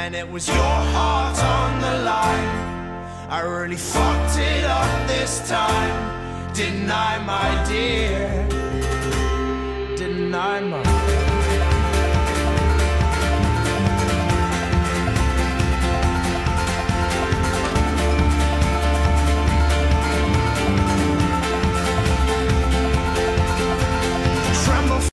and it was your heart on the line. I really fucked it up this time, didn't I, my dear? Didn't I, my